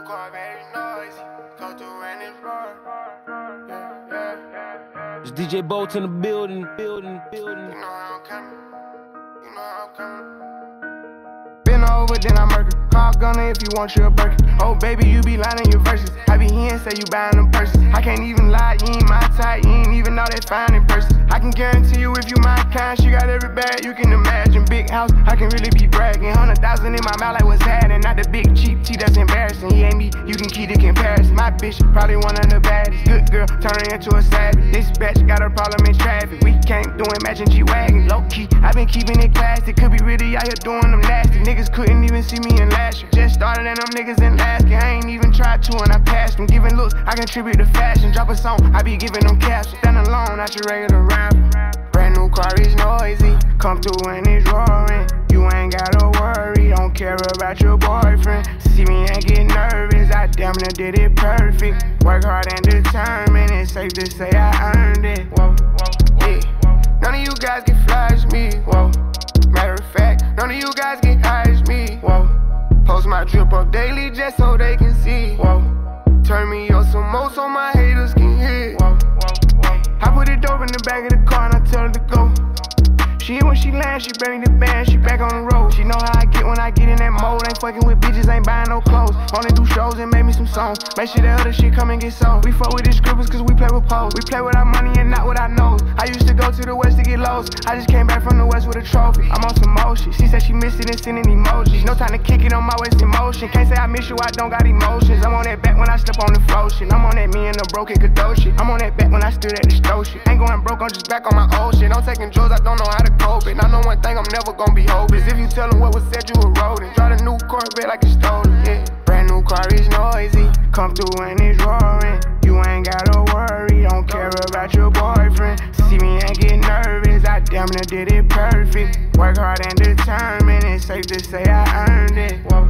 new car, very noisy. Through and it's roar. Yeah, yeah. It's DJ Boat in the building, building, building. You know how I'm coming. You know how I'm coming. Been over, then I murder. Call Gunna if you want you a Birkin. Oh, baby, you be lying your verses. I be hearing say you buying them purses. I can't even lie, you ain't my type. You ain't even know that fine in person. I can guarantee you if you my kind, she got every bag you can imagine. Big house, I can really be bragging. Hundred thousand in my mouth, like what's happening? Not the big cheap tea that's embarrassing. He ain't me, you can keep the comparison. My bitch, probably one of the baddest. Good girl, turning into a savage. This bitch got a problem in traffic. We can't do it, matching G Wagon. Low key, i been keeping it classy. Could be really out here doing them nasty. Niggas couldn't even see me in last Just started and them niggas in asking. I ain't even tried to and I passed them. Giving looks, I contribute to fashion. Drop a song, I be giving them caps. Stand alone, not your regular rapper. Brand new car is noisy. Come through and it's roaring. You ain't gotta worry, don't care about your boyfriend. See me and get nervous, I damn near did it perfect. Work hard and determined, it's safe to say I earned it. Whoa, yeah. None of you guys can flash me. Whoa. Matter of fact, none of you guys can hide me. Whoa. Post my drip up daily just so they can see. Whoa. Turn me up some more so my haters can hear. Whoa. Whoa. Whoa. I put it dope in the back of the car and I tell her to go. She when she land, she bring the band, she back on the road. She know how I get when I get in that mode. Ain't fucking with bitches, ain't buying no clothes. Only do shows and make me some songs. Make sure that other shit come and get sold. We fuck with these scribbles cause we play with poles. We play with our money and not with our nose. I used to go to the west to get lows. I just came back from the west with a trophy. I'm on some motion. She said she missed it and sending emojis. No time to kick it on my waist in motion. Can't say I miss you, I don't got emotions. I'm on that back when I step on the flow shit. I'm on that me and the broken Kadoshi. I'm on that back when I stood at the stove shit. Ain't going broke, I'm just back on my old shit. I'm taking drugs, I don't know how to cope it. I know one thing, I'm never gonna be hopeless. If you tell them what was said, you were rodent. Drive a new Corvette like it's stolen, yeah. Brand new car is noisy. Come through and it's roaring. You ain't gotta worry, don't care about your boyfriend. See me and get nervous, I damn near did it perfect. Work hard and determined, it's safe to say I earned it. Whoa,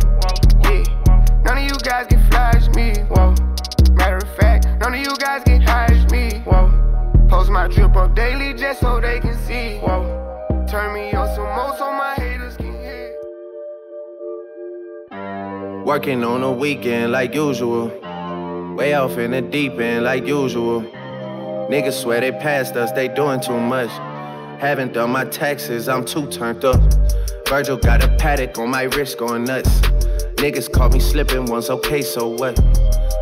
yeah. None of you guys can flash me, whoa. Matter of fact, none of you guys can hide me, whoa. Post my drip up daily just so they can see, whoa. Turn me on some more so my haters can hear. Working on a weekend like usual. Way off in the deep end like usual. Niggas swear they passed us, they doing too much. Haven't done my taxes, I'm too turned up. Virgil got a Patek on my wrist going nuts. Niggas caught me slipping once, okay, so what?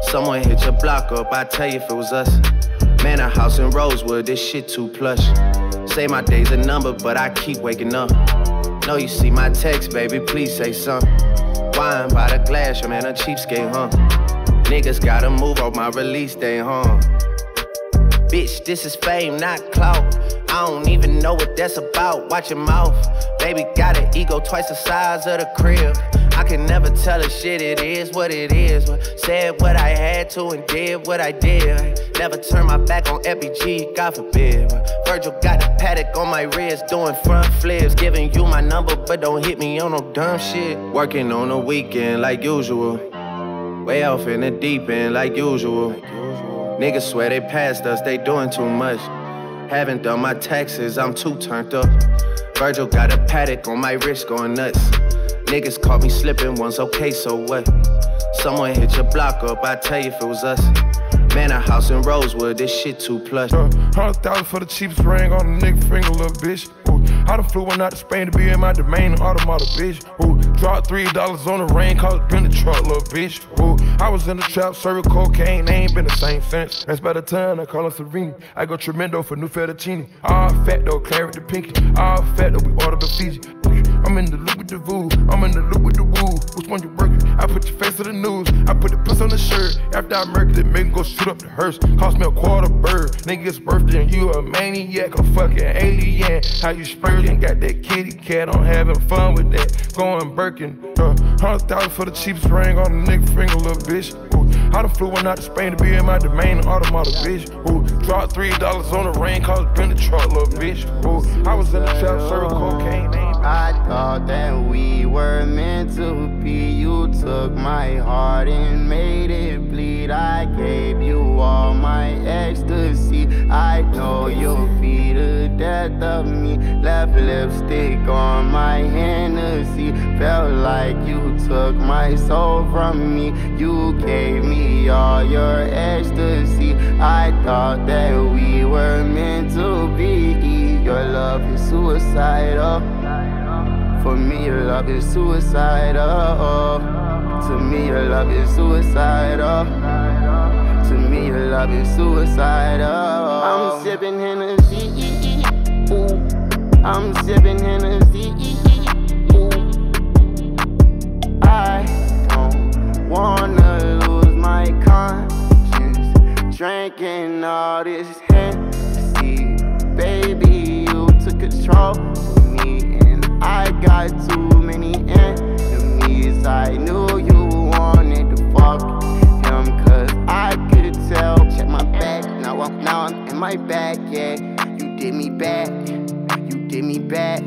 Someone hit your block up, I tell you if it was us. Man, a house in Rosewood, this shit too plush. Say my day's a number, but I keep waking up. Know you see my text, baby, please say something. Wine by the glass, your man a cheapskate, huh? Niggas gotta move off my release day, huh? Bitch, this is fame, not clout. I don't even know what that's about. Watch your mouth. Baby got an ego twice the size of the crib. I can never tell a shit, it is what it is. Said what I had to and did what I did. Never turn my back on FBG, God forbid. Virgil got a Patek on my wrist, doing front flips. Giving you my number, but don't hit me on no dumb shit. Working on a weekend like usual. Way off in the deep end like usual. Niggas swear they passed us, they doing too much. Haven't done my taxes, I'm too turned up. Virgil got a Patek on my wrist going nuts. Niggas caught me slipping once, okay, so what? Someone hit your block up, I tell you if it was us. Man, a house in Rosewood, this shit too plush. Uh, Hundred thousand for the cheapest ring on a nigga finger, little bitch. Ooh, I done flew one out to Spain to be in my domain, an automata, bitch. Ooh, dropped three dollars on the rain, cause it been the truck, little bitch. Ooh, I was in the trap, serving cocaine, they ain't been the same since. That's by the time I call her Serene. I go tremendo for new fettuccine. All fat though, claret the pinky. All fat though, we order the Fiji. I'm in the loop with the voodoo, I'm in the loop with the woo. Which one you working? I put your face to the news, I put the puss on the shirt. After I murked it, make go shoot up the hearse. Cost me a quarter bird. Nigga's birthday and you a maniac, a fucking alien. How you spurting? Got that kitty cat, I'm having fun with that. Going Birkin, uh, hundred thousand for the cheapest ring on a nigga finger, little bitch. Ooh, I done flew one out to Spain to be in my domain, automata, bitch. Ooh, dropped three dollars on the rain, cause been a truck, little bitch. Ooh, I was in the trap, serving cocaine, I thought that we were meant to be. You took my heart and made it bleed. I gave you all my ecstasy. I know you'll be the death of me. Left lipstick on my Hennessy. Felt like you took my soul from me. You gave me all your ecstasy. I thought that we were meant to be. Your love is suicidal. For me, your love is suicidal. To me, your love is suicidal. To me, your love is suicidal. I'm sipping Hennessy. I'm sipping Hennessy. I don't wanna lose my conscience. Drinking all this Hennessy. Control me, and I got too many enemies. I knew you wanted to fuck him, cause I could tell. Check my back, now I'm, now I'm in my bag, yeah. You did me bad, you did me bad.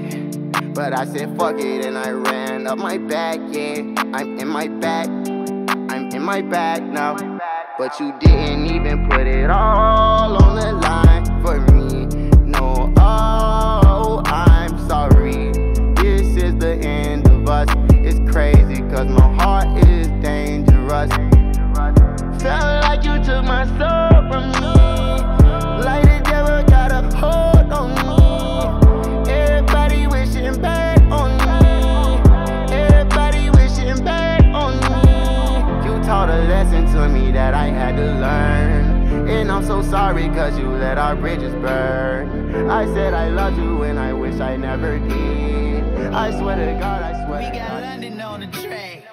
But I said fuck it and I ran up my back, yeah. I'm in my bag, I'm in my bag now. But you didn't even put it all on the line for me. No, oh, my soul from me. Like the devil got a hold on me. Everybody wishing bad on me. Everybody wishing bad on me. You taught a lesson to me that I had to learn. And I'm so sorry cause you let our bridges burn. I said I loved you and I wish I never did. I swear to God, I swear.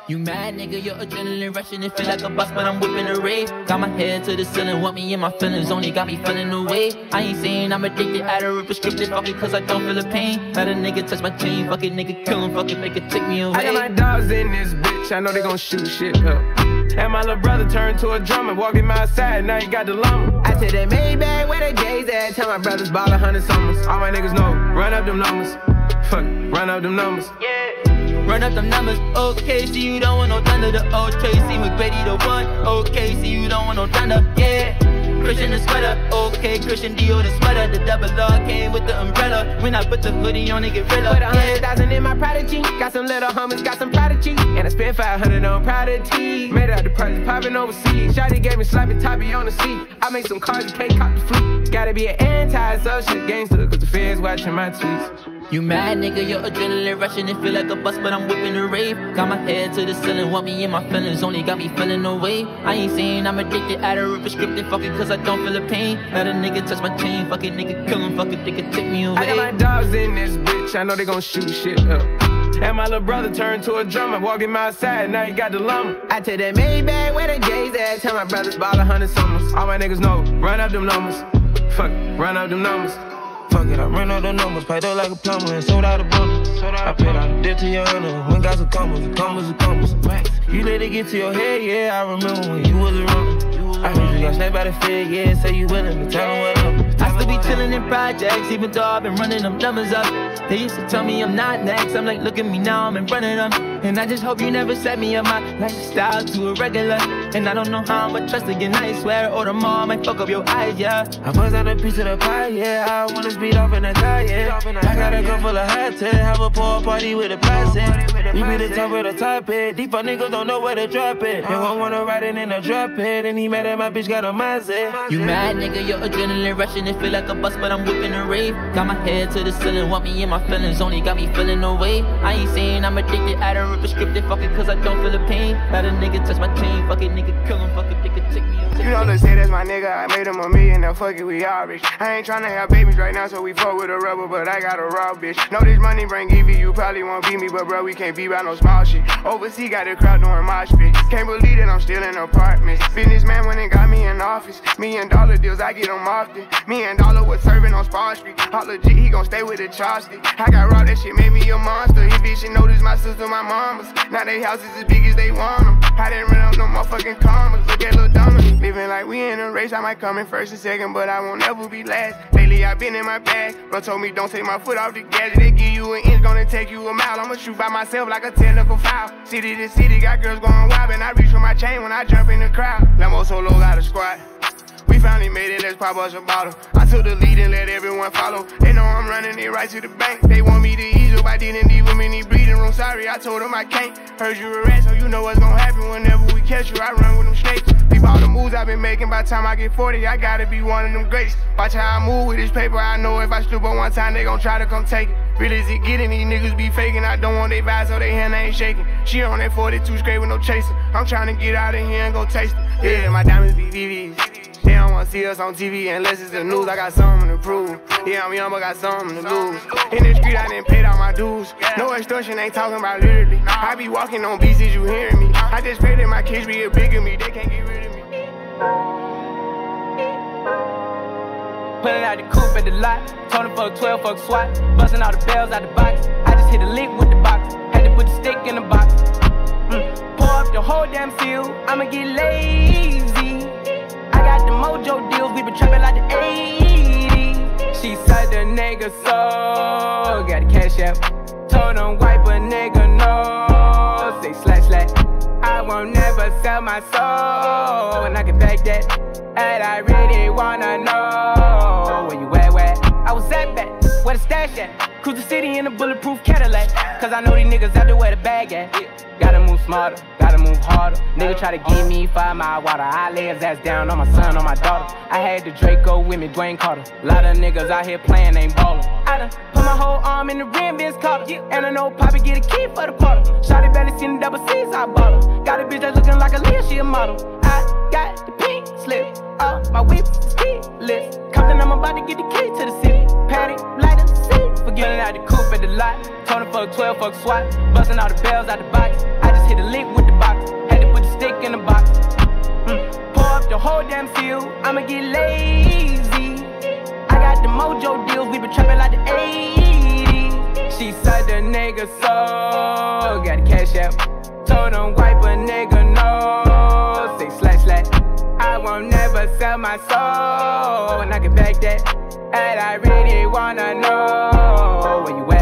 You mad, nigga? Your adrenaline rushing. It feel like a bus, but I'm whipping a rave. Got my head to the ceiling, want me in my feelings. Only got me feeling away. I ain't saying I'm addicted, out of a prescription. Fuck it, cause I don't feel the pain. Let a nigga touch my chain. Fuck it, nigga, kill him. Fuck it, make it take me away. I got my dogs in this bitch, I know they gon' shoot shit up. And my little brother turned to a drummer, walking my side, now he got the llama. I said that Maybach, where the gays at? Tell my brothers bought a hundred summers. All my niggas know, run up them numbers. Fuck, run up them numbers. Run up them numbers, okay, see you don't want no thunder, the old Tracy McGrady the one, okay, see you don't want no thunder, yeah. Christian the sweater, okay, Christian Dior the sweater, the double R came with the umbrella. When I put the hoodie on, it get of, Put a hundred thousand in my prodigy. Got some little homies, got some prodigy. And I spent 500 on prodigy. Made out the price, popping overseas. Shotty gave me sloppy toppy on the seat. I make some cars, you can't cop the fleet. Gotta be an anti-social gangster, cause the feds watching my tweets. You mad, nigga, your adrenaline rushing. It feel like a bus, but I'm whipping a rave. Got my head to the ceiling, want me in my feelings. Only got me feeling away. I ain't saying I'm addicted, out of a prescription. Fuck it, cause I don't feel the pain. Let a nigga touch my chain. Fuck it, nigga, kill him. Fuck it, they can take me away. I got my dogs in this bitch, I know they gon' shoot shit up. And my little brother turned to a drummer, walking my side, now he got the llama. I tell that Maybach, where the gays at? Tell my brothers bought a hundred summers. All my niggas know, run up them numbers. Fuck, run up them numbers. Fuck it, I ran out the numbers, paid up like a plumber and sold out a bundle. I paid out the debt to your honor, when got some commas, the commas, the commas. You let it get to your head, yeah, I remember when you was around. I heard you got snatched by the fed, yeah, say you willing to tell them what up. Chillin' in projects, even though I've been running them numbers up. They used to tell me I'm not next. I'm like, look at me now, I'm in front of them. And I just hope you never set me up my lifestyle to a regular. And I don't know how I'ma trust again. I swear, or tomorrow I might fuck up your eyes, yeah. I bust out a piece of the pie, yeah. I wanna speed off in the car, yeah. I got a gun full of hot tech, have a pool party with a passing. We be the top of the top it. These fuck niggas don't know where to drop it. They won't wanna ride it in a drop it. And he mad at my bitch got a mindset. You mad, nigga, your adrenaline rushing. It feel like a bus, but I'm whipping a rave. Got my head to the ceiling, want me in my feelings. Only got me feeling away. I ain't saying I'm addicted, I don't rip a prescription. Fuck it, cause I don't feel the pain. Let a nigga touch my chain. Fuck it, nigga, kill him. Fuck it, they can take me. You know, let's say that's my nigga. I made him a million, now fuck it, we all rich. I ain't tryna have babies right now, so we fuck with a rubber, but I got a raw bitch. Know this money bring Evie, you probably won't beat me, but bro, we can't be by no small shit. Overseas got the crowd doing mosh pit. Can't believe that I'm still in apartments. Businessman went and got me in office. Million dollar deals, I get them often. Me and Dollar was serving on Spawn Street. All legit, he gon' stay with the chopstick. I got raw, that shit made me a monster. He bitch should notice my sister, my mama's. Now they houses as big as they want them. I didn't run up no motherfucking commas. Look at Lil Dominic. Living like we in a race, I might come in first and second, but I won't ever be last. Lately, I've been in my bag. Bro told me don't take my foot off the gas. They give you an inch, gonna take you a mile. I'ma shoot by myself like a technical foul. City to city, got girls going wild, and I reach for my chain when I jump in the crowd. Lambo solo got a squad. We finally made it, let's pop us a bottle. I took the lead and let everyone follow. They know I'm running it right to the bank. They want me to ease up, I didn't leave them in breathing room. Sorry, I told them I can't. Heard you a rat, so you know what's gonna happen whenever we catch you. I run with them snakes. All the moves I've been making. By the time I get 40, I gotta be one of them greats. Watch how I move with this paper. I know if I stoop on one time, they gon' try to come take it. Really is it getting these niggas be faking? I don't want they vibes so they hand ain't shaking. She on that 42 straight with no chaser. I'm trying to get out of here and go taste it. Yeah, my diamonds be VVs. They don't wanna see us on TV unless it's the news. I got something to prove. Yeah, I'm young, but got something to lose. In the street, I didn't pay all my dues. No extortion, ain't talking about literally. I be walking on beats, you hearing me? I just pray that my kids be a bigger me. They can't get rid of me. Pulling out the coupe at the lot. Told him fuck 12, fuck SWAT. Busting all the bells out the box. I just hit a lick with the box. Had to put the stick in the box. Mm. Pour up the whole damn seal. I'ma get lazy. I got the mojo deals. We been trapping like the 80s. She said the nigga so. Got a cash app. Told him wipe a nigga won't never sell my soul. And I can back that. And I really wanna know where you at, where I was at where the stash at. Cruise the city in a bulletproof Cadillac. Cause I know these niggas out there where the bag at. Gotta move smarter, gotta move harder. Nigga try to give me five mile water. I lay his ass down on my son, on my daughter. I had the Draco with me, Dwayne Carter. Lot of niggas out here playing, ain't ballin'. I done put my whole arm in the rim, Vince Carter. And I know Poppy get a key for the quarter. Shotty belly seen the double C's, I bought her. Got a bitch that's looking like a Leah, she a model. I got the pink slip. My whip is keyless. Compton, I'm about to get the key to the city. Patty, light the. Forgetting out the coupe at the lot. Told him fuck 12, fuck SWAT. Busting all the bells out the box. I just hit a lick with the box. Had to put the stick in the box. Mm. Pour up the whole damn field. I'ma get lazy. I got the mojo deals. We been trapping like the 80s. She said the nigga so. Got a cash app. Told him wipe a nigga no. I won't never sell my soul. And I can back that. And I really wanna know where you at?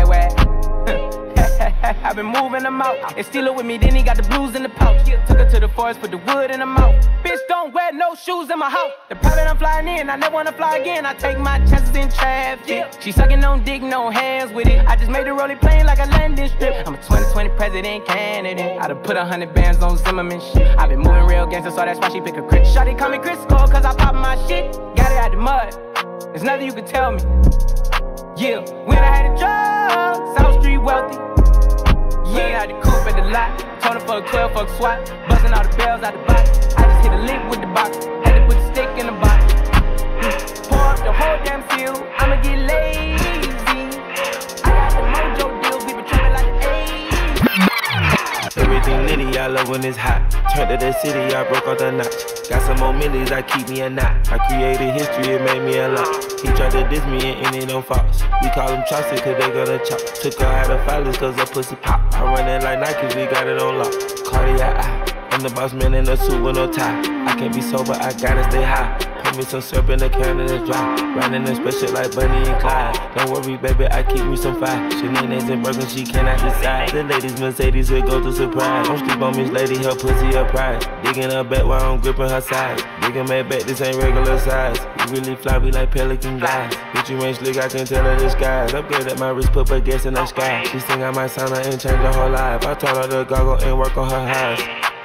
I've been moving them out. And steal it with me, then he got the blues in the pouch. Took her to the forest, put the wood in her mouth. Bitch, don't wear no shoes in my house. The private I'm flying in, I never wanna fly again. I take my chances in traffic. She sucking on dick, no hands with it. I just made the rolling plane like a landing strip. I'm a 2020 president candidate. I done put a hundred bands on Zimmerman shit. I've been moving real gangster, so that's why she pick a crit. Shotty call me Crisco, cause I pop my shit. Got it out the mud. There's nothing you can tell me. Yeah, when I had a job, South Street wealthy. Yeah, out the coupe at the lot. Told him fuck 12, fuck SWAT. Busting all the bells out the box. I just hit a lick with the box. Had to put the stick in the box. Mm. Pour up the whole damn field. I'ma get lazy. Everything litty, I love when it's hot. Turned to the city, I broke off the notch. Got some more millies, I keep me a knot. I created history, it made me a lot. He tried to diss me and ended on Fox. We call him Chaucer, cause they gonna chop. Took her out of filers, cause her pussy pop. I run it like Nike, we got it on lock. Cardiac. I'm the boss man in a suit with no tie. I can't be sober, I gotta stay high. Pour me some syrup in the can and it's dry. Riding a special like Bunny and Clyde. Don't worry, baby, I keep me some fire. Shenanigans and broken, she cannot decide. The ladies Mercedes will go to surprise. Don't sleep on Miss Lady, her pussy a pride. Digging her back while I'm gripping her side. Digging my back, this ain't regular size. You really fly, we like pelican guys. Bitch, you ain't slick, I can tell her the skies. Upgrade at my wrist, put her gas in the sky. She think I might sign her and change her whole life. I told her to goggle and work on her eyes.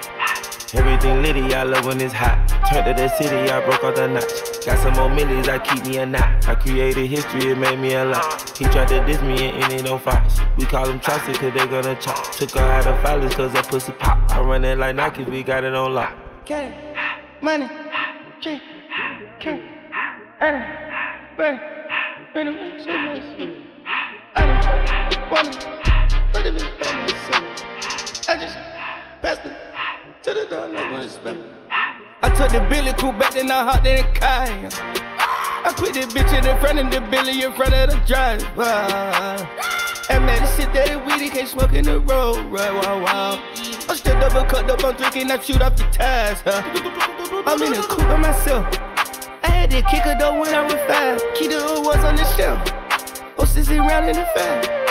Everything litty, I love when it's hot. Turned to the city, I broke off the notch. Got some more millies, I keep me a knot. I created history, it made me a lot. He tried to diss me and it don't Fox. We call him Chaucer, cause they gonna chop. Took her out of filers, cause her pussy pop. I run it like Nike, we got it on lock. Get money, it, so much. I don't wanna, but it is I just it to the one. I took the Billy cool back, then I hopped in the car. I put the bitch in the front of the Billy in front of the driver. And man, this shit that it weedy can't smoke in the road, right? Wow, wow. I'm still double cut up, I'm drinking, I shoot off the tires, huh? I'm in the coupe by myself. I had to kick her though when I was five. Key to was on the shelf. Oh, sissy round in the five.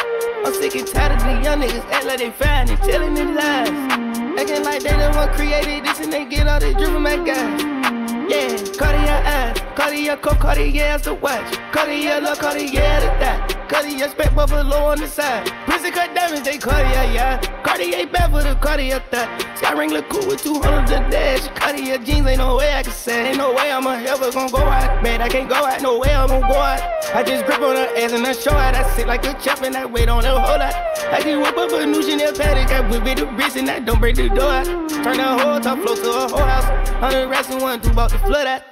I'm sick and tired of the young niggas act like they fine and telling them lies. Acting like they the one created this and they get all this drip from my guys. Yeah, Cartier ass, Cartier coat, Cartier's the watch. Cartier look, Cartier the that. Cartier spec buffalo on the side. Prison cut diamonds, they Cartier, yeah. Cartier bad for the Cartier that. Sky ring look cool with 200 the dash. Cartier jeans, ain't no way I can say. Ain't no way I'm ever gonna go out. Man, I can't go out, no way I'm gonna go out. I just grip on her ass and I show out. I sit like a chop and I wait on her whole lot. I just whip up a new Chanel paddock. I whip it the wrist and I don't break the door out. Turn the whole top floor to a whole house. Hundred racks and one, two about to flood out.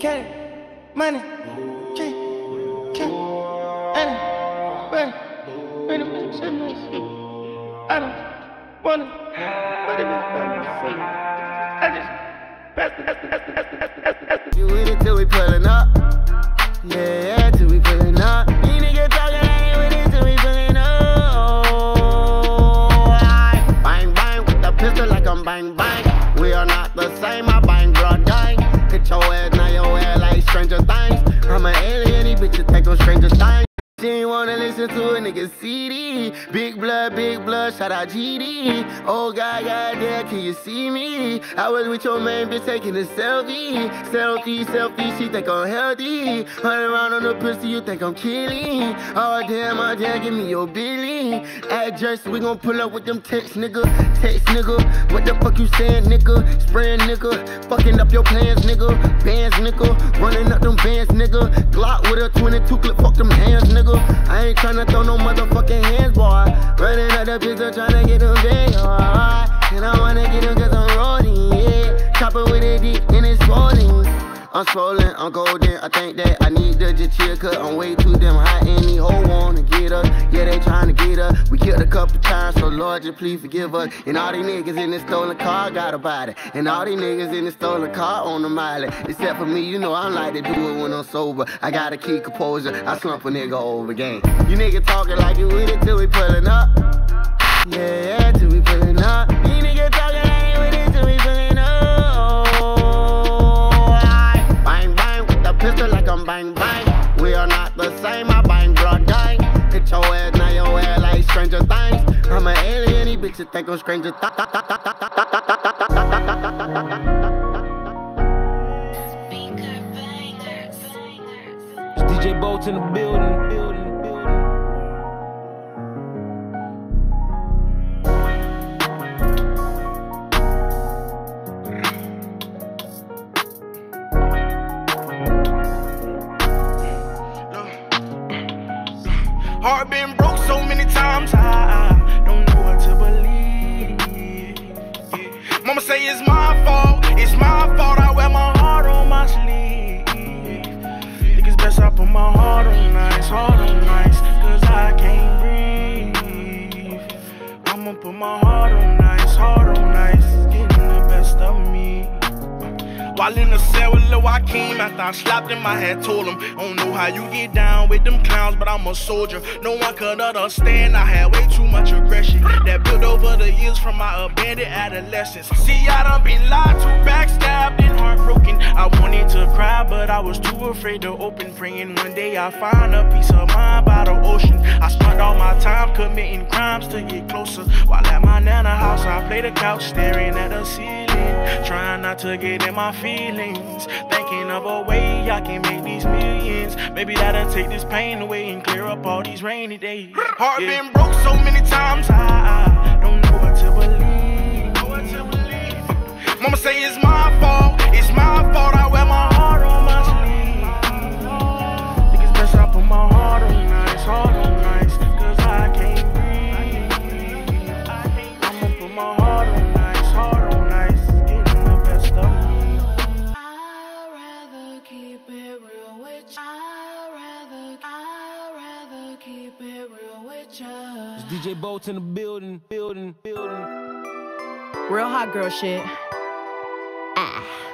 Cat, money, King, King, Annie, Bunny, Bunny, I don't wanna, but it is I just pass the, pass the, pass the, pass the, pass the, pass the, pass the. You with it till we pullin' up. Yeah, till we pullin' up. Your ass, now your ass like Stranger Things. I'm an alien, these bitches think I'm Stranger Things. Ain't wanna listen to a nigga CD. Big blood, big blood, shout out GD. Oh God, God damn, can you see me? I was with your man, bitch, taking a selfie. Selfie, selfie, she think I'm healthy. Hunt around on the pussy, you think I'm killing. Oh damn, oh damn, give me your Billy. Address, we gon' pull up with them text, nigga. Text, nigga. What the fuck you saying, nigga? Spraying, nigga. Fucking up your plans, nigga. Bands, nigga. Running up them bands, nigga. Glock with a 22 clip, fuck them hands, nigga. I ain't tryna throw no motherfucking hands, boy. Running up the pistol, tryna get them big, alright. And I wanna get them cause I'm rolling, yeah. Chopper with a dick and it's falling. I'm swollen, I'm golden. I think that I need to just chill, cause I'm way too damn high. And these hoes wanna get us. Yeah, they tryna get us. We killed a couple times, so Lord, just please forgive us. And all these niggas in this stolen car got a body. And all these niggas in this stolen car on the miley. Except for me, you know I like to do it when I'm sober. I gotta keep composure. I slump a nigga over game. You niggas talking like you with it till we pulling up. Yeah, yeah, till we pulling up. You niggas talking pistol like I'm bang bang. We are not the same. I bang broad gang. Hit your ass now your ass like Stranger Things. I'm an alien. These bitches think I'm Stranger DJ Boat in the building. Lil after I slapped him, I had told him, I don't know how you get down with them clowns, but I'm a soldier. No one could understand. I had way too much aggression that built over the years from my abandoned adolescence. See, I done been lied to, and heartbroken. I wanted to cry, but I was too afraid to open. Praying one day I find a peace of mind by the ocean. I spent all my time committing crimes to get closer. While at my nana house, I play the couch, staring at the ceiling, trying not to get in my feelings. Thinking of a way I can make these millions. Maybe that'll take this pain away and clear up all these rainy days. Heart Yeah. been broke so many times, I, I don't know what to believe. Know what to believe. Mama say it's my fault, my fault. I wear my heart on my sleeve. Think it's best I put my heart on ice, heart on ice, cause I can't breathe. I'ma put my heart on ice, heart on ice, getting the best of me. I'd rather keep it real with you. I'd rather, I'd rather keep it real with you. It's DJ Boat in the building, building, building. Real hot girl shit. Ah.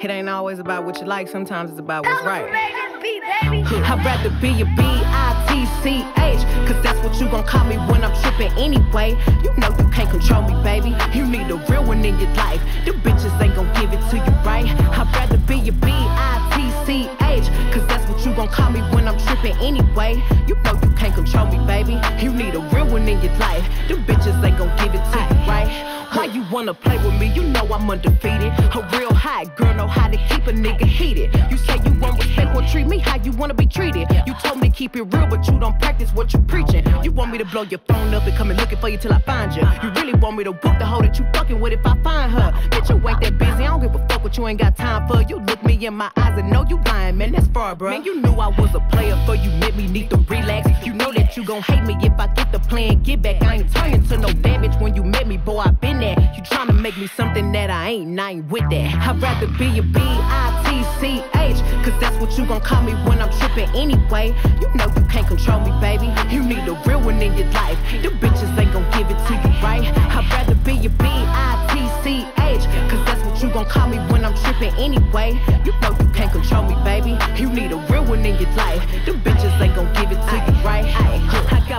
It ain't always about what you like, sometimes it's about what's right. I'd rather be a B-I-T-C-H Cause that's what you gon' call me when I'm trippin' anyway You know you can't control me, baby You need a real one in your life Them bitches ain't gon' give it to you, right? I'd rather be a B-I-T-C-H Cause that's what you gon' call me when I'm trippin' anyway You know you can't control me, baby You need a real one in your life Them bitches ain't gon' give it to you, right? Why you wanna play with me, you know I'm undefeated. A real hot girl know how to keep a nigga heated. You say you want respect, well treat me how you wanna be treated. You told me to keep it real, but you don't practice what you preaching. You want me to blow your phone up and come and looking for you till I find you. You really want me to whoop the hoe that you fucking with if I find her. Bitch, you ain't that busy, I don't give a fuck what you ain't got time for. You look me in my eyes and know you lying, man, that's far, bro. Man, you knew I was a player for you, made me need to relax. You know that you gon' hate me if I get the plan, get back. I ain't turning to no damage when you met me, boy, I been there. You tryna make me something that I ain't, and I ain't with that. I'd rather be a B-I-T-C-H, cause that's what you gon' call me when I'm tripping anyway. You know you can't control me, baby. You need a real one in your life. The bitches ain't gon' give it to you, right? I'd rather be a B-I-T-C-H, cause that's you gon' call me when I'm trippin' anyway. You know you can't control me, baby. You need a real one in your life. The bitches ain't gon' give it to you, right?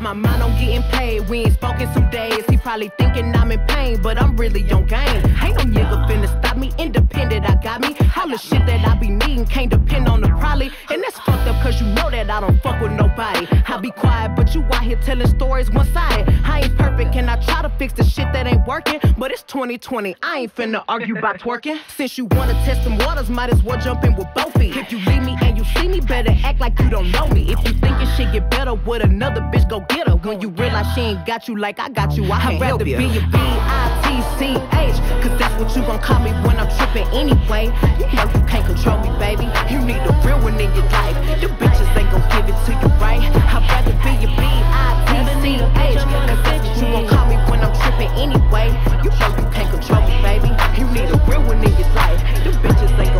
My mind on getting paid. We ain't spoken some days. He probably thinking I'm in pain, but I'm really on game. Ain't no nigga finna stop me. Independent, I got me. All the shit that I be needing can't depend on the probably. And that's fucked up cause you know that I don't fuck with nobody. I be quiet, but you out here telling stories one sided. I ain't perfect and I try to fix the shit that ain't working. But it's 2020, I ain't finna argue about twerking. Since you wanna test them waters, might as well jump in with both feet. If you leave me and you see me, better act like you don't know me. If you think your shit get better with another bitch, go get her. When you realize she ain't got you like I got you, I can't I'd rather be a B-I-T-C-H, cause that's what you gon' call me when I'm tripping anyway. You know you can't control me, baby. You need a real one in your life. The bitches ain't gon' give it to you, right? I'd rather be a B-I-T-C-H, cause that's what you gon' call me when I'm tripping anyway. You know you can't control me, baby. You need a real one in your life. The bitches ain't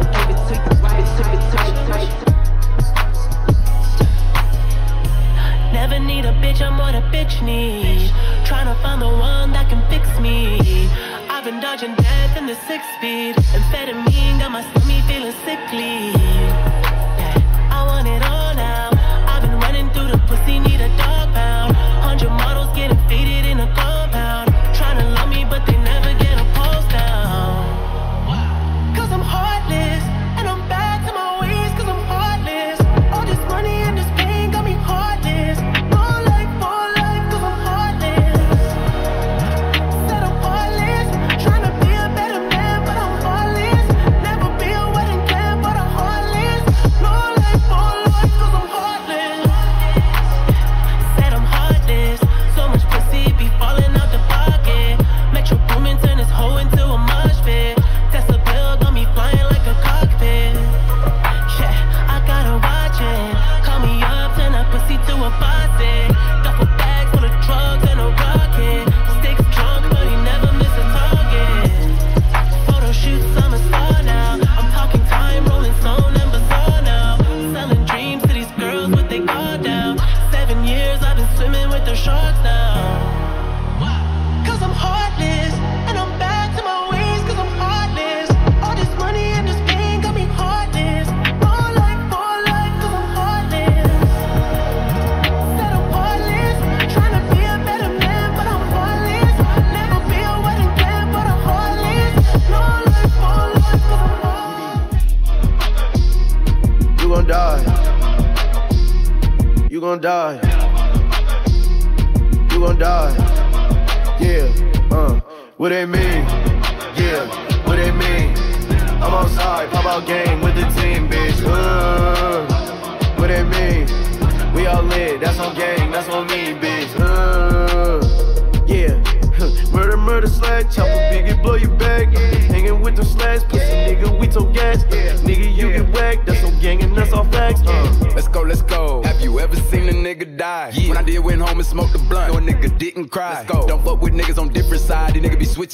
Never need a bitch, I'm what a bitch need. Tryna find the one that can fix me. I've been dodging death in the six speed. Amphetamine got my stomach feeling sickly. Yeah, I want it all now. I've been running through the pussy,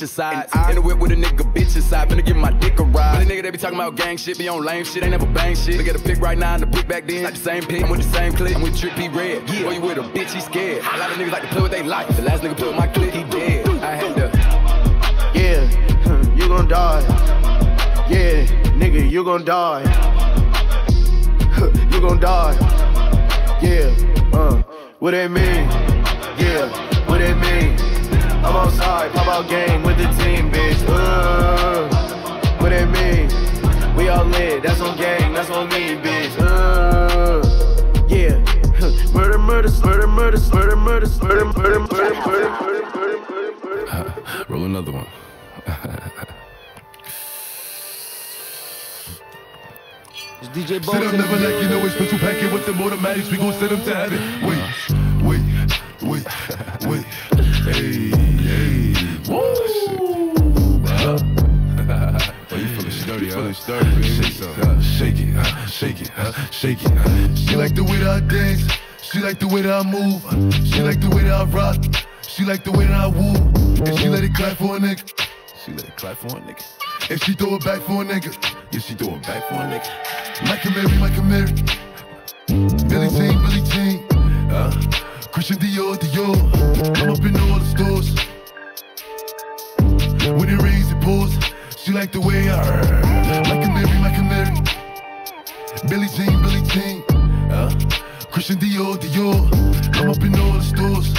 These nigga be switching sides. In the whip with a nigga bitch inside. Finna give my dick a ride. But the nigga they be talking about gang shit, be on lame shit, ain't never bang shit. Look at the pick right now and the pick back then. Not the same pick, I'm with the same clip. I'm with Trippie Redd. Yeah. Boy, you with a bitch, he scared. A lot of niggas like to play with they life. The last nigga put with my clip, he dead. I had to. Yeah, you gon' die. Yeah, nigga, you gon' die. you gon' die. Yeah, uh, what they mean? Yeah, what they mean? I'm outside, pop out game with the team, bitch. Uh, what they mean? We all lit, that's on gang, that's on me, bitch. Uh, yeah, murder, murder, murder, murder, murder, murder, murder, murder, murder, murder, murder, murder, murder. Roll another one. It's DJ Sit up, never like you know it's special packet with the automatics. We gon' send them to heaven. Wait, wait, wait, wait. Hey, hey. Feeling sturdy, baby. Shake, uh, shake it, uh, shake it, uh, shake it. She like the way that I dance. She like the way that I move. She like the way that I rock. She like the way that I woo. And she let it clap for a nigga. She let it clap for a nigga. And she throw it back for a nigga. Yeah, she throw it back for a nigga. Mike Amiri, Mike Amiri. Billie Jean, Billie Jean. Uh, Christian Dior, Dior. I'm up in all the stores. When it rains, it pours. She like the way I heard. Mike Amiri, Mike Amiri. Billie Jean, Billie Jean. Uh, Christian Dior, Dior. I'm up in all the stores.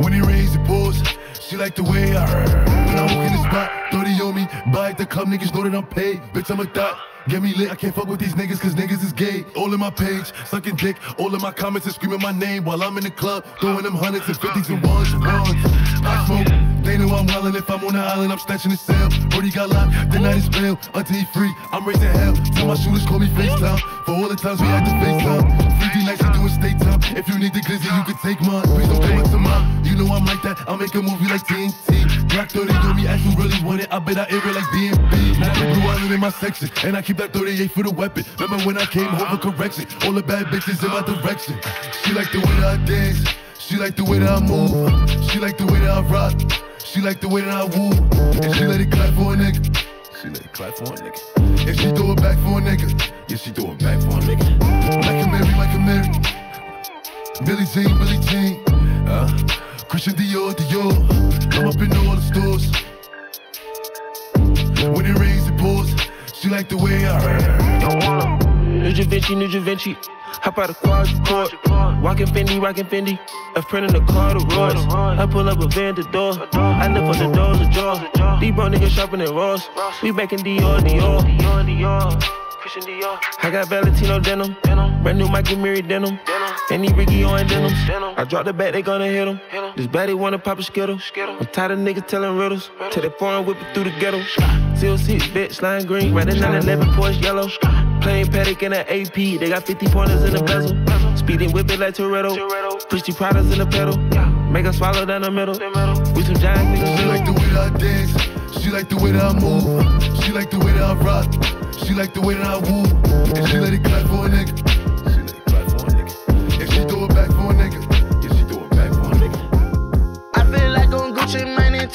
When it rains, it pours. She like the way I heard. When I walk in the spot, 30 on me. Buy at the club, niggas know that I'm paid. Bitch, I'm a thot. Get me lit, I can't fuck with these niggas cause niggas is gay. All in my page, sucking dick. All in my comments and screaming my name while I'm in the club. Throwing them hundreds and fifties and ones and ones. I smoke, they know I'm wildin'. If I'm on the island, I'm snatching the cell. Brody got locked, the night is bail. Until he free, I'm raising hell. Tell my shooters call me FaceTime. For all the times we had to FaceTime. 50 nights to doing state time. If you need the glizzy, you can take mine. Please don't come up to mine. You know I'm like that. I'll make a movie like TNT. Black 30 on me, ask who really want it. I bet I air it like DMB. Now I blue island in my section. And I keep that 38 for the weapon. Remember when I came home for correction? All the bad bitches in my direction. She like the way I dance. She like the way that I move. She like the way that I rock. She like the way that I woo. And she let it clap for a nigga. She let it clap for a nigga. And she throw it back for a nigga. Yeah, she throw it back for a nigga. Like a Mary, like a Mary. Billie Jean, Billie Jean. Uh, Christian Dior, Dior. I'm up in all the stores. When it rains, it pours. She like the way I heard. New Da Vinci, New Da Vinci. Hop out of quadruple. Walking Fendi, rocking Fendi. A print in the car, the Royce. I pull up a van the door. I lift on the doors, the jaw. These bro niggas shopping at Ross. We back in Dior, Dior. Christian Dior. I got Valentino denim. Brand new Mike Amiri denim. Any Ricky on denim. I drop the bat, they gonna hit him. This baddie wanna pop a skittle. I'm tired of niggas telling riddles. Till they foreign whip it through the ghetto. Seal six, bitch, lime green. Riding 911, Porsche yellow. Playing paddock in the AP. They got 50 pointers in the bezel. Speeding whip it like Toretto. Push the products in the pedal. Make us swallow down the middle. We some giant niggas. She like the way that I dance. She like the way that I move. She like the way that I rock. She like the way that I woo. And she let it clap for a nigga.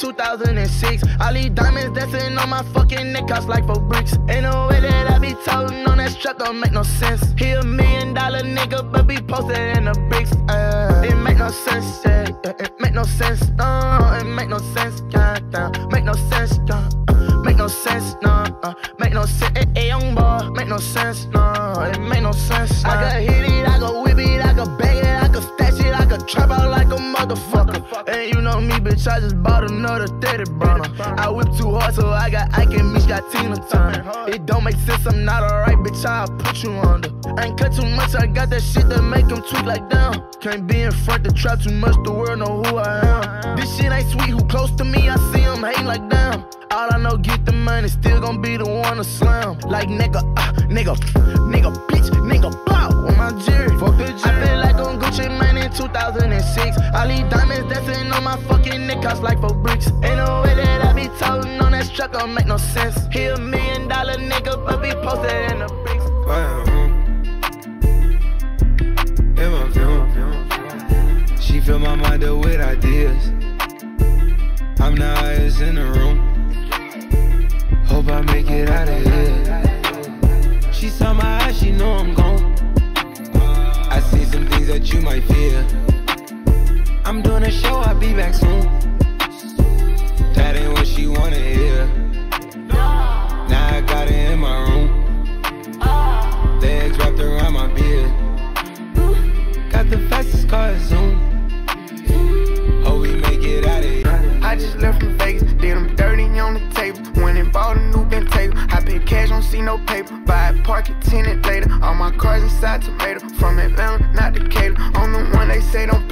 2006. All these diamonds dancing on my fucking neck cost like four bricks. Ain't no way that I be toting on that strap, don't make no sense. He a million dollar nigga, but be posted in the bricks. Uh, it make no sense, yeah, it make no sense, no, it make no sense, yeah, bitch, I just bought another 30 burner. I whip too hard, so I got Ike and Mitch got Tina Turner. It don't make sense, I'm not alright, bitch, I'll put you under. I ain't cut too much, I got that shit that make them tweak like down. Can't be in front to trap too much, the world know who I am. This shit ain't sweet, who close to me, I see him hating like damn. All I know, get the money, still gon' be the one to slam. Like nigga, uh, nigga, nigga, bitch, nigga, blow on my jury. Fuck the jury. 2006. All these diamonds dancing on my fucking neck like four bricks. Ain't no way that I be toting on that strap, don't make no sense. He a million dollar nigga, but be posted in the bricks. She fill my mind up with ideas. I'm the highest in the room. Hope I make it out of here. She saw my eyes, she know I'm gone. I see some things that you might fear. I'm doing a show, I'll be back soon. That ain't what she wanna hear. Now I got it in my room. Legs wrapped around my beard. Got the fastest car, Zoom. Hope we make it out of here. I just left from Vegas, did them dirty on the table. Went and bought a new Bentayga. I pay cash, don't see no paper. Buy it, park it, tenant later. All my cars inside tomato. From Atlanta, not Decatur. On the one they say don't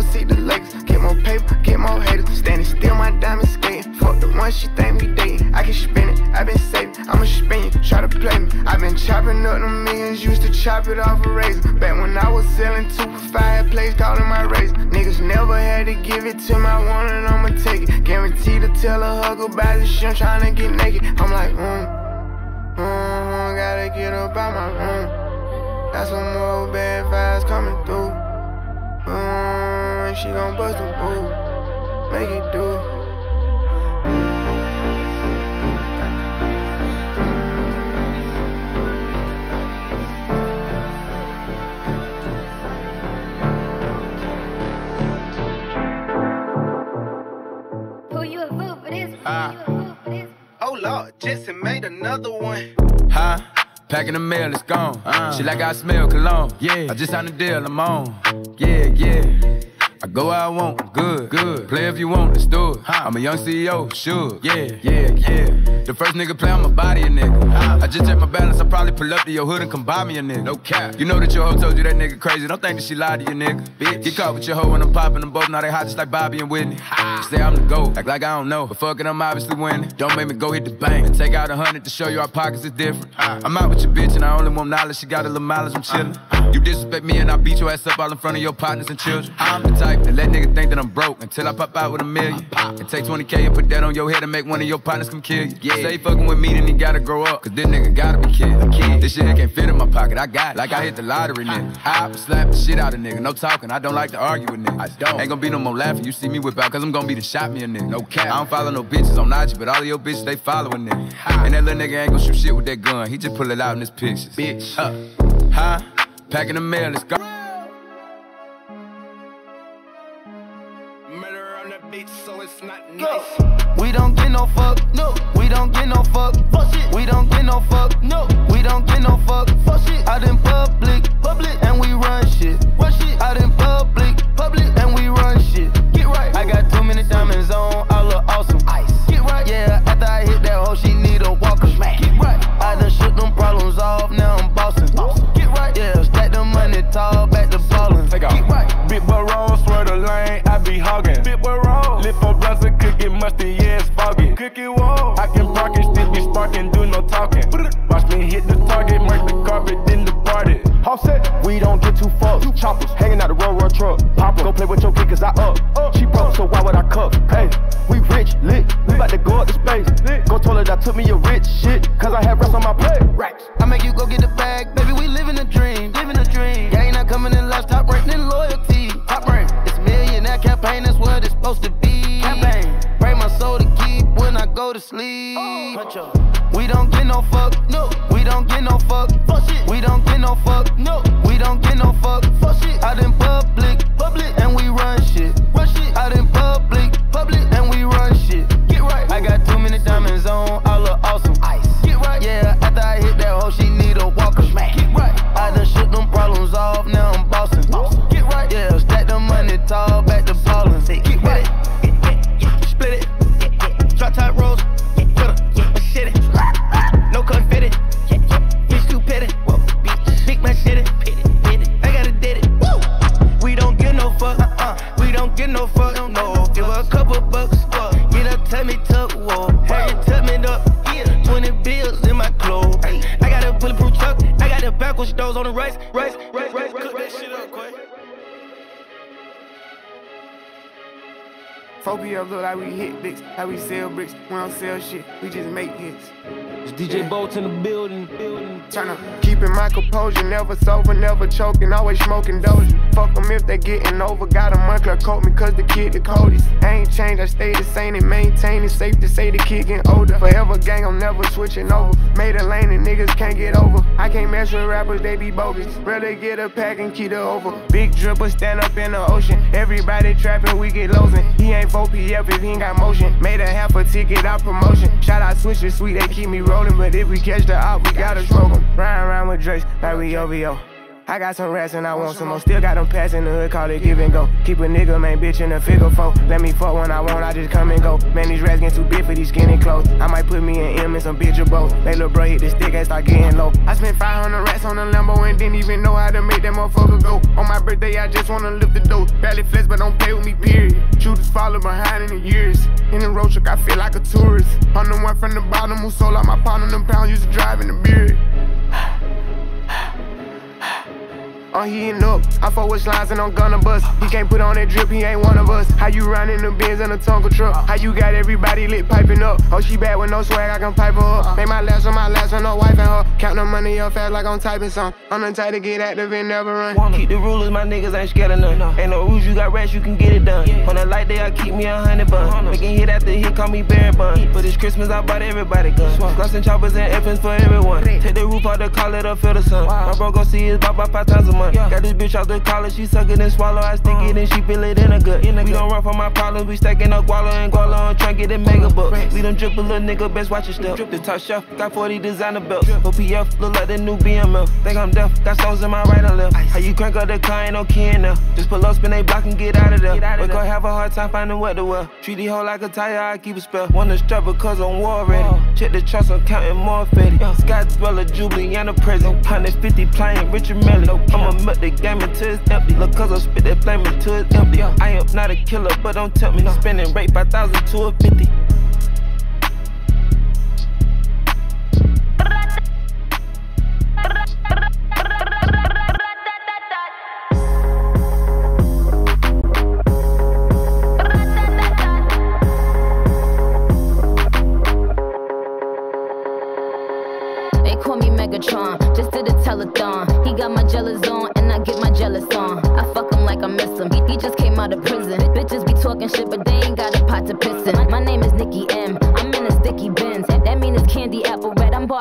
go see the Lakers. Get more paper, get more haters. Standing still, my diamond skating. Fuck the one she think we dating. I can spin it, i been saving. I'ma spin it, try to play me. i been chopping up the millions, used to chop it off a razor. Back when I was selling two for five, place calling my razor. Niggas never had to give it to my one and I'ma take it. Guaranteed to tell a hug about this shit, I'm trying to get naked. I'm like, mm, mm, mm, gotta get up out my room. Got some more bad vibes coming through. Mm, she gon' bust a move, make it do. Oh Lord, Jetson made another one. Huh? Packing the mail, it's gone. Uh, she like I smell cologne. Yeah. I just signed a deal, I'm on. Yeah, yeah. I go where I want, good, good. Play if you want, let's do it. I'm a young CEO, sure. Yeah, yeah, yeah. The first nigga play on my body, a nigga. I just check my balance, I probably pull up to your hood and come buy me a nigga. No cap. You know that your hoe told you that nigga crazy. Don't think that she lied to you, nigga. Bitch. Get caught with your hoe when I'm popping them both. Now they hot just like Bobby and Whitney. Say I'm the GOAT, act like I don't know. But fuck it, I'm obviously winning. Don't make me go hit the bank and take out a hundred to show you our pockets is different. I'm out with your bitch and I only want knowledge. She got a little mileage, I'm chillin'. Uh, uh. You disrespect me and I beat your ass up all in front of your partners and children. Uh. I'm the type that let nigga think that I'm broke until I pop out with a million. And take 20K and put that on your head and make one of your partners come kill you. Yeah. Say fucking with me, then he gotta grow up. Cause this nigga gotta be killed. Kid. This shit can't fit in my pocket. I got it. Like I hit the lottery, nigga. I slap the shit out of nigga. No talking. I don't like to argue with niggas. I don't. Ain't gonna be no more laughing. You see me whip out, cause I'm gonna be the shot me a nigga. No cap. I don't follow no bitches on IG, but all of your bitches, they following nigga. And that little nigga ain't gonna shoot shit with that gun. He just pull it out in his pictures. Bitch. Huh? Huh? Packing the mail, let's go. We don't get no fuck, no. We don't get no fuck, fuck shit. We don't get no fuck, no. We don't get no fuck, fuck shit. Out in public, public, and we run shit. What shit? Out in public, public, and we run shit. Get right. I got too many diamonds on, I look awesome. Ice. Get right. Yeah, after I hit that hoe, she need a walker. Smack. Get right. I done shook them problems off, now I'm bossing. Get right. Yeah, stack the money tall, back to ballin'. Take off. Get right. Big boy roll, swear the lane, I be hogging. Big boy roll. Lip for brother, cookie musty, yeah, it's foggy. Cookie wall. I can park and still be sparking, do no talking. Watch me hit the target, mark the carpet, then the party. Offset, we don't get too fucked. Choppers hanging out the road, road truck. Pop go play with your kid, cause I up. She broke, so why would I cup? Hey, we rich, lit. We about to go up to space. Go her that took me a rich shit, cause I had rest on my plate. Racks. I make you go get the bag, baby. We living a dream, living a dream. Yeah, ain't not coming in last, top ranking loyalty. Top rank. It's millionaire campaign, that's what it's supposed to be. I go to sleep. We don't get no fuck, no. We don't get no fuck, fuck shit. We don't get no fuck, no. We don't get no fuck, like we sell bricks. We don't sell shit, we just make hits. It's DJ Boat in the building. building. Tryna keeping my composure, never sober, never choking, always smoking dozy. Fuck them if they getting over. Got a clock coat me cause the kid the coldest. I ain't changed, I stay the same and maintain it. Safe to say the kid getting older. Forever gang, I'm never switching over. Made a lane and niggas can't get over. I can't mess with rappers, they be bogus. Rather get a pack and keep it over. Big dripper stand up in the ocean. Everybody trapping, we get losing. He ain't 4PF if he ain't got motion. Made a half a ticket out promotion. Shout out Swisher Sweet, they keep me rolling. But if we catch the op, we gotta smoke 'em. Ride around with Drakes like we OVO. I got some rats and I want some more. Still got them pass in the hood, call it give and go. Keep a nigga, man, bitch in a figure four. Let me fuck when I want, I just come and go. Man, these rats get too big for these skinny clothes. I might put me an M and some bitch or both. They little bro hit the stick and start getting low. I spent 500 rats on a Lambo and didn't even know how to make that motherfucker go. On my birthday, I just wanna lift the dough. Barely flex, but don't play with me, period. Shooters dollar behind in the years. In the road truck, I feel like a tourist. I'm the one from the bottom who sold out my pound on them pounds, used to drive in the beard. I'm heating up. I fuck with lines and I'm gonna bust. He can't put on that drip, he ain't one of us. How you riding the Benz in a Tonka truck? How you got everybody lit piping up? Oh, she bad with no swag, I can pipe her up. Make my last on my last one, no wife and her. Count the money up fast like I'm typing some. I'm the type to get active and never run. Keep the rulers, my niggas ain't scared of none. Ain't no rules, you got rats, you can get it done. On a light day, I keep me a hundred buns. Making hit after hit, call me Barry Bun. For this Christmas, I bought everybody guns. Gloss and choppers and effins for everyone. Take the roof out the call it up, feel the sun. My bro go see his bop five times a month. Got this bitch out the collar, she suck it and swallow. I stick it and she feel it in a gut. We don't run from my problems, we stacking up guala and guala on to get it mega bucks. We don't drip a little nigga, best watch your step. Drip the top shelf, got 40 designer belts. OPF, look like the new BMF. Think I'm deaf, got stones in my right and left. How you crank up the car, ain't no key in there. Just pull up, spin a block and get out of there. Wake up, have a hard time finding what to wear. Treat the hoe like a tire, I keep a spell. Wanna strap because I'm war ready. Check the trust, I'm counting more fetty. Scott Dweller, Jubilee, and a present. 150 playing Richard Melly. I'ma the game until it's empty. Look, cause I spit that flame until it's empty. I am not a killer, but don't tempt me. I'm spending rate 5,000 to a 50.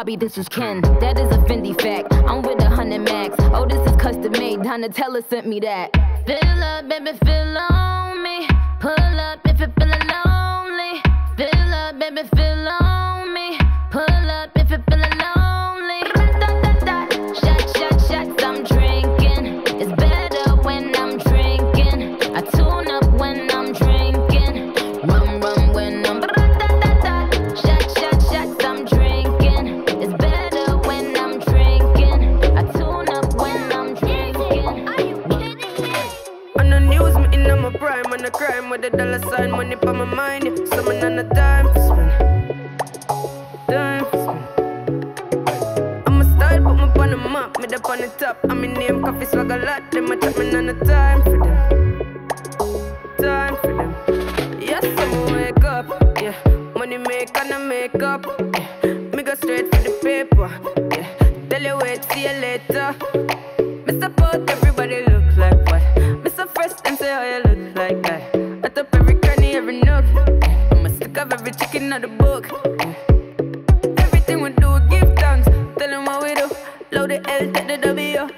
Barbie, this is Ken. That is a Fendi fact. I'm with a hundred max. Oh, this is custom made. Donatella sent me that. Fill up, baby, fill on me. Pull up if you're feeling lonely. Fill up, baby, fill dollar sign, money for my mind. Summon on for spend. Time for spend. I'm a style, put me on the map, me up on the top. I'm in name, coffee swag a lot. Them a chat me on the time Load the L, take the W.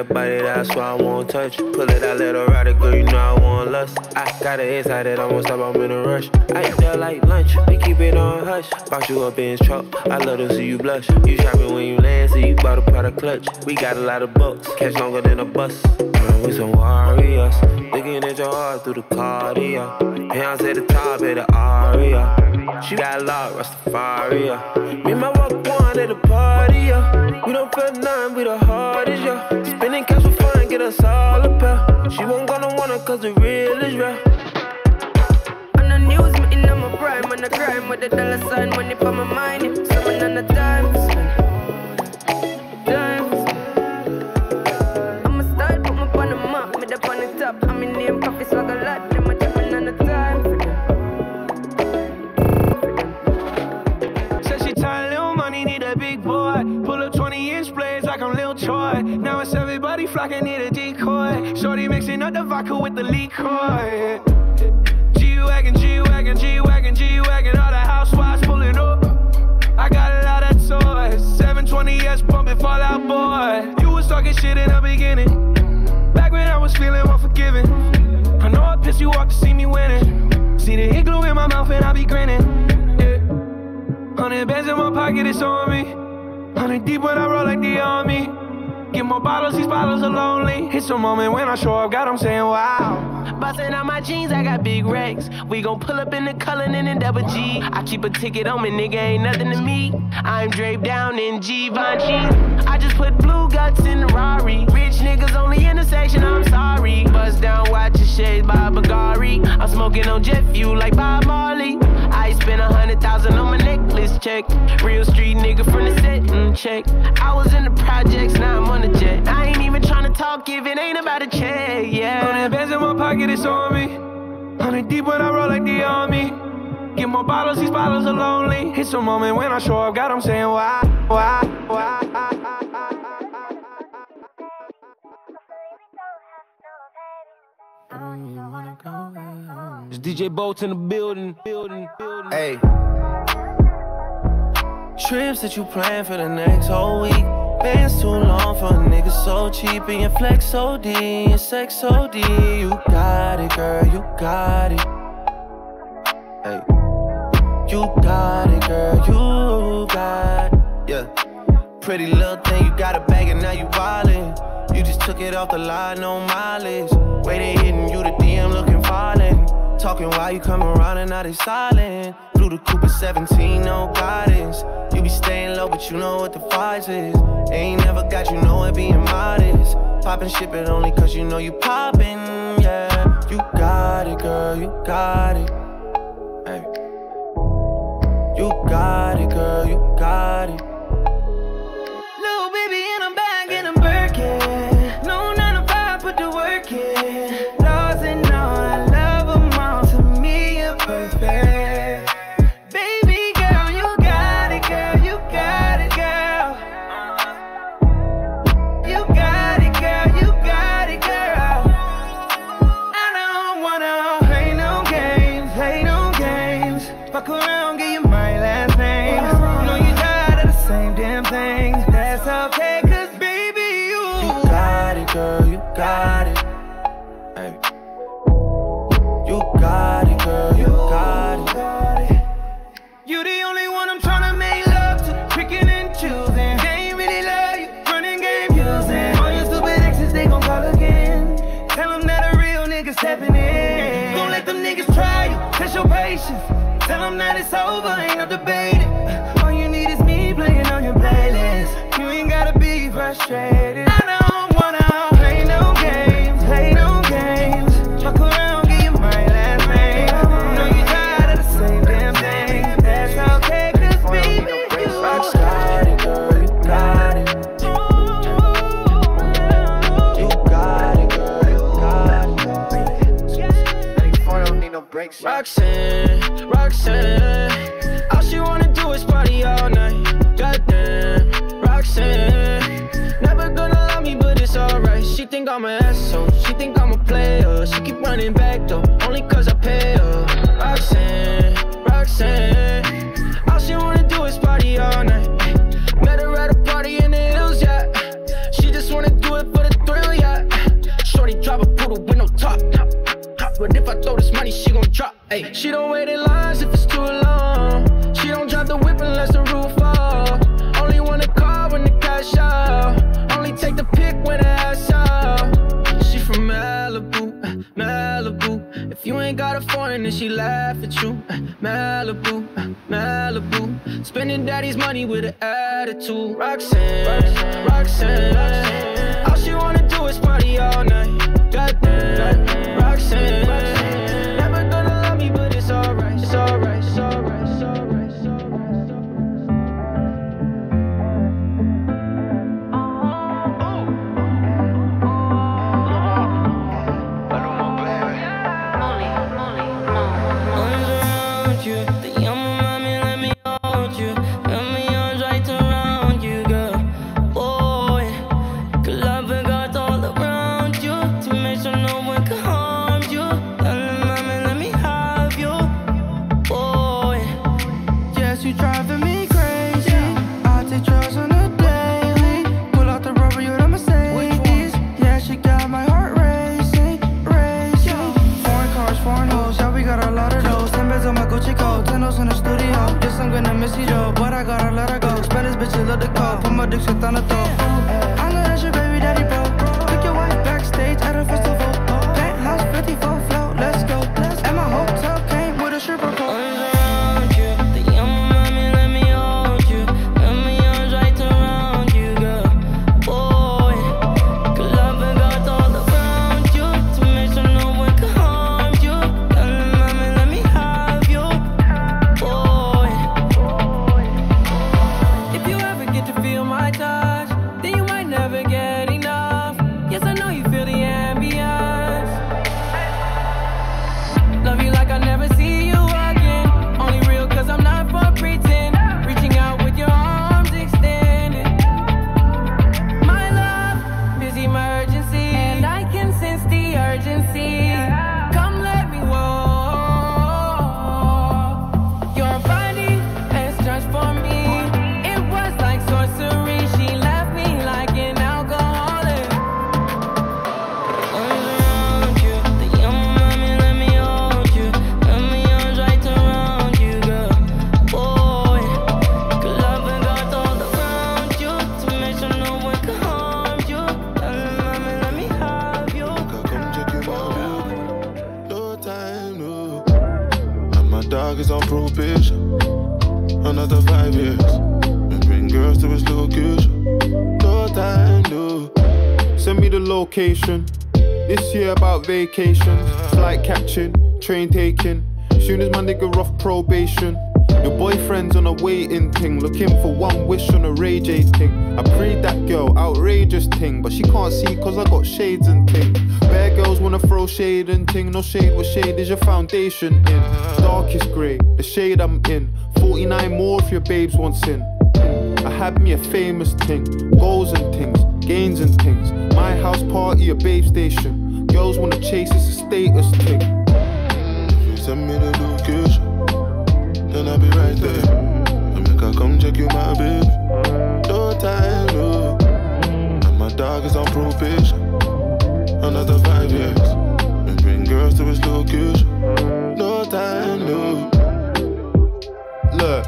a body that's why I won't touch. Pull it out, let her ride it, girl, you know I want lust. I got an inside that I won't stop, I'm in a rush. I eat like lunch, we keep it on hush. Box you up in his truck, I love to see you blush. You shopping when you land, so you bought a product clutch. We got a lot of bucks, catch longer than a bus. Run with some warriors, looking at your heart through the cardio. Hands at the top of the aria. She got a lot, Rastafari. Me my walk one at the party, yeah. We don't feel nothing, we the hardest, yeah. Spending cash for fun, get us all a pair. She won't gonna want it cause the real is real. On the news, me in my prime, on the crime with the dollar sign, money for my mind. Yeah. Someone on the time to spend. Time to spend. I'm a style, put me on the map, me up on the top. I'm in name, coffee swag a lot. Everybody flocking, need a decoy. Shorty mixing up the vodka with the liquor. G Wagon, G Wagon, G Wagon, G Wagon. All the housewives pulling up. I got a lot of toys. 720S pumping Fall Out Boy. You was talking shit in the beginning. Back when I was feeling unforgiving. I know I pissed you off to see me winning. See the igloo in my mouth and I be grinning. Yeah. Hundred bands in my pocket, it's on me. Hundred deep when I roll like the army. Get more bottles, these bottles are lonely. It's a moment when I show up, God, I'm saying wow. Bustin' out my jeans, I got big racks. We gon' pull up in the Cullinan and double G. I keep a ticket on me, nigga, ain't nothing to me. I'm draped down in Givenchy. I just put blue guts in the Rari. Rich niggas on the intersection, I'm sorry. Bust down, watch your shades by Bagari. I'm smoking on jet fuel like Bob Marley. I spent a hundred thousand on my necklace check. Real street nigga from the setting check. I was in the projects, now I'm on the jet. I ain't even tryna talk if it ain't about a check, yeah. Hundred bands in my pocket, it's on me. Hundred deep when I roll like the army. Get more bottles, these bottles are lonely. It's a moment when I show up, God, I'm saying why, why, why. It's DJ Boat in the building, building, building. Hey. Trips that you plan for the next whole week. Bands too long for a nigga so cheap and your flex OD, your sex OD. You got it, girl, you got it. Hey. You got it, girl, you got it. Yeah. Pretty little thing, you got a bag and now you wildin'. You just took it off the line, no mileage. They hitting you, the DM looking violent. Talking while you come around and now they silent. Blue the Cooper 17, no guidance. You be staying low, but you know what the price is. Ain't never got you know it being modest. Poppin' shit, but only cause you know you poppin', yeah. You got it, girl, you got it. Hey. You got it, girl, you got it. It's over, ain't no debating. All you need is me playing on your playlist. You ain't gotta be frustrated. It. Roxanne, Roxanne, all she wanna do is party all night. Goddamn, Roxanne, never gonna love me, but it's alright. She think I'm an asshole, she think I'm a player. She keep running back though, only cause I drop. Ay. She don't wait in lines if it's too long. She don't drive the whip unless the roof fall. Only wanna call when the cash out. Only take the pick when the ass out. She from Malibu, Malibu. If you ain't got a foreign, then she laugh at you. Malibu, Malibu. Spending daddy's money with an attitude. Roxanne, Roxanne, Roxanne. All she wanna do is party all night. Goddamn, Roxanne. Never alright, it's alright, dick zit aan location. This year about vacation, flight catching, train taking. Soon as my nigga off probation. Your boyfriend's on a waiting thing, looking for one wish on a Ray J thing. I prayed that girl, outrageous thing, but she can't see cause I got shades and thing. Bad girls wanna throw shade and ting, no shade, what shade is your foundation in? Darkest grey, the shade I'm in. 49 more if your babes want sin. I had me a famous thing, goals and things, gains and things. My house party, a babe station. Girls wanna chase, it's a status thing. If you send me the location, then I'll be right there. I make her come check you, my babe. No time, no. And my dog is on probation. Another five years. And bring girls to his location. No time, no. Look,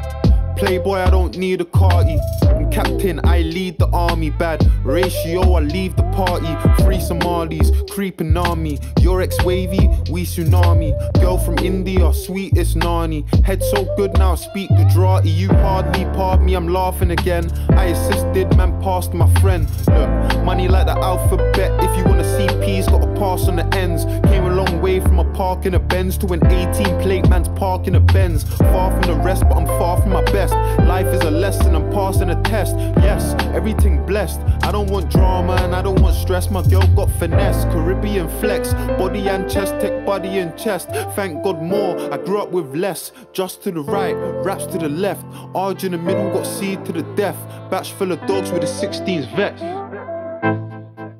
playboy, I don't need a carty. I'm captain, I lead the army. Bad ratio, I leave the party. Free Somalis, creeping army. Your ex wavy, we tsunami. Girl from India, sweetest nani. Head so good now, speak Gujarati. You hardly pardon me, I'm laughing again. I assisted, man, passed my friend. Look, money like the alphabet. If you wanna see P's, gotta pass on the ends. Came a long way from a park in a Benz to an 18 plate man's park in a Benz. Far from the rest, but I'm far from my best. Life is a lesson, I'm passing a test. Yes, everything blessed. I don't want drama and I don't want stress. My girl got finesse, Caribbean flex, body and chest, tech body and chest. Thank God more. I grew up with less. Just to the right, raps to the left. Arj in the middle, got C to the death. Batch full of dogs with a 16s vets.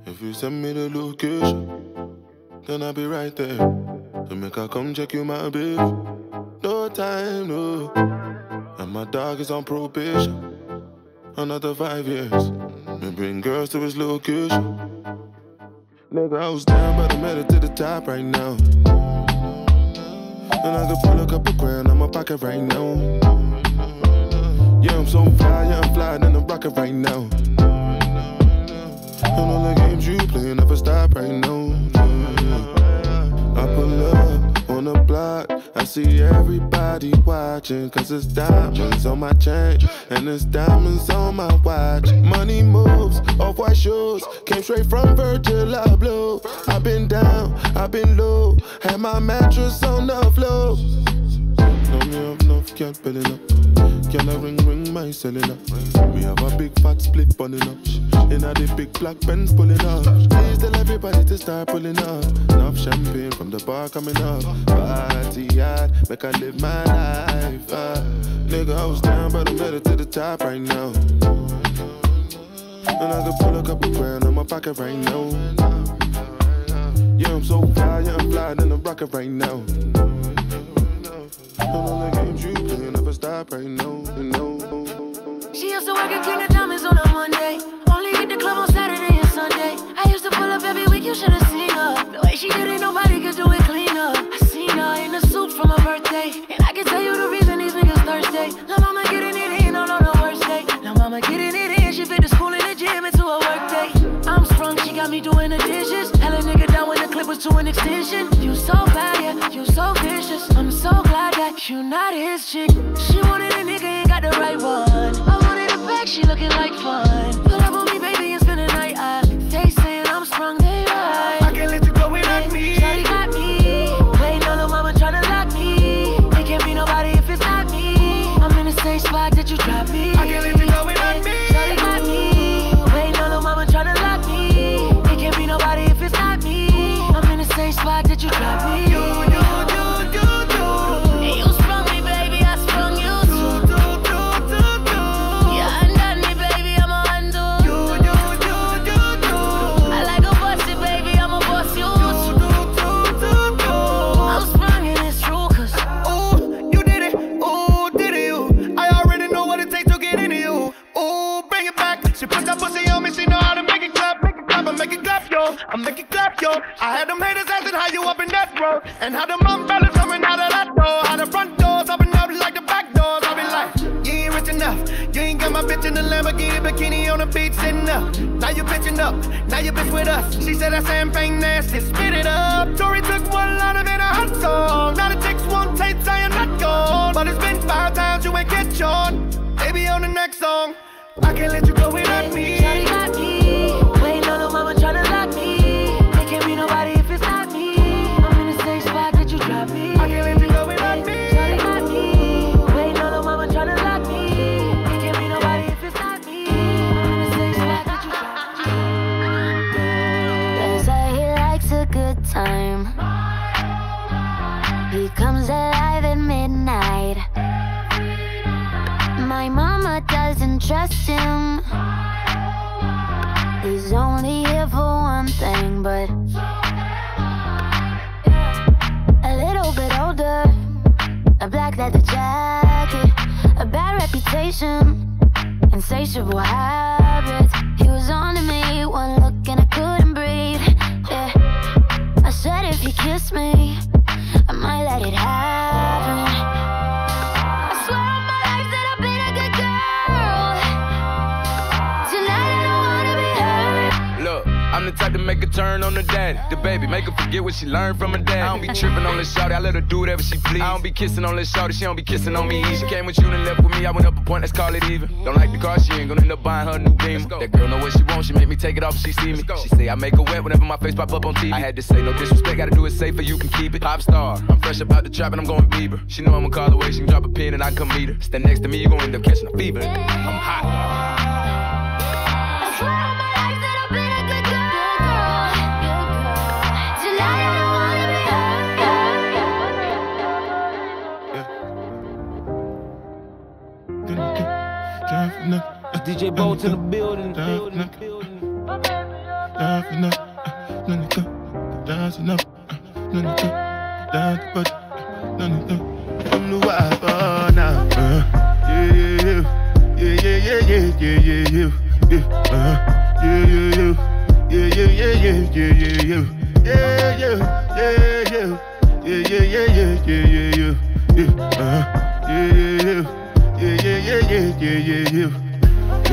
If you send me the location, then I'll be right there. To make her come check you, my babe. No time, no. And my dog is on probation. Another five years. Me bring girls to his location. Nigga, I was down, but I made it to the top right now. And I could pull a couple grand on my pocket right now. Yeah, I'm so fly, yeah, I'm flying in the rocket right now. And all the games you play never stop right now. On the block. I see everybody watching. Cause it's diamonds on my chain. And it's diamonds on my watch. Money moves, off white shoes. Came straight from Virgil Abloh. I've been down, I've been low. Had my mattress on the floor. Know me have enough, can't building up. Can I ring, ring my cellular? Me have a big fat split bunning up. In a the big black Benz pulling up. Please tell everybody to start pulling up. Enough champagne from the bar coming up. Party hard, make I live my life. Uh. Nigga, I was down, but I'm better to the top right now. And I can pull a couple grand in my pocket right now. Yeah, I'm so fly, yeah, I'm flying in the rocket right now. I'm the games you play, never stop right now, you know. She used to work at King of Diamonds on a Monday. Only hit the club on Saturday and Sunday. I used to pull up every week, you should have seen her. The way she did it, nobody could do it clean up. I seen her in a suit from her birthday. And I can tell you the reason these niggas thirsty. La mama getting it in on, on her worst day. La mama getting it in, she fit the school and the gym into a work day. I'm sprung, she got me doing the dishes. Hella nigga down when the clip was to an extension. You so you not his chick. She wanted a nigga, ain't got the right one. I wanted a back, she looking like fun. And how them umbrellas coming out of that door. How the front doors open up like the back doors. I be like, you ain't rich enough. You ain't got my bitch in the Lamborghini bikini on the beach sitting up. Now you bitching up. Now you bitch with us. She said that champagne nasty. Spit it up. Tori took one line of it a hot song. Now the chicks want taste. I am not gone. But it's been five times you ain't catch on. Baby on the next song. I can't let you go she learned from her dad. I don't be tripping on this shawty, I let her do whatever she please. I don't be kissing on this shawty, she don't be kissing on me. She came with you and left with me, I went up a point, let's call it even. Don't like the car, she ain't gonna end up buying her new beamer. That girl know what she wants, she make me take it off if she see me. She say I make her wet whenever my face pop up on TV. I had to say no disrespect, gotta do it safer, you can keep it. Pop star, I'm fresh about the trap and I'm going Bieber. She know I'ma call away, she can drop a pin and I can come meet her. Stand next to me, you gon' end up catching a fever. I'm hot. DJ Boat in the building.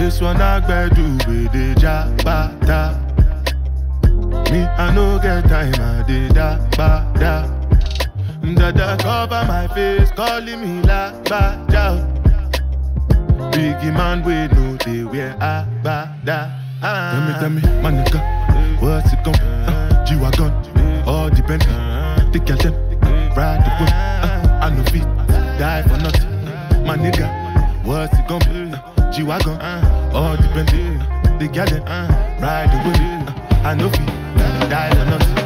This one I do with the jabata. Me, I no get time, I did that, ba, da. Dada cover my face, calling me la, ba, da. Biggie man, we know they wear a, ba, da. Ah. Tell me, tell me, my nigga, what's it gon' uh, G-Wagon, all the Bentley, the girl them, ride the whip, uh, I no fit, die for nothing. My nigga, what's it gonna be? Uh, G-Wagon, uh, all the Bentley, uh, the them, uh, ride the whip, uh, I know fit, die for nothing.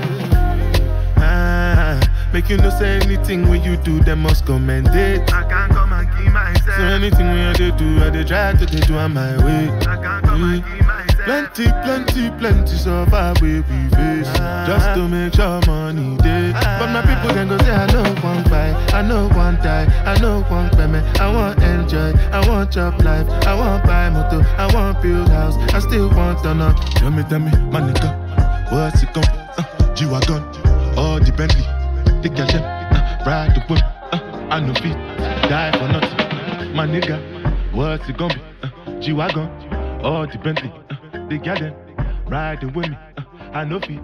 Ah, make you no say anything when you do, them must commend it. I can't come and keep myself. So anything when you do, I dey try to dey do on my way. I can't come and keep myself. Plenty, plenty, plenty survive we we face Just to make sure money day But my people then go say I know one buy, I know one die, I know one payment. I want enjoy, I want job life. I want buy motor, I want build house. I still want to know Tell me, tell me, my nigga What's it gon' uh, G-Wagon, all the Bentley. The them, uh, ride the whip uh, I know feet, die for nothing. My nigga, what's it gonna be? Uh, G-Wagon, all the Bentley. Uh, the them riding with me. Uh, I know feet.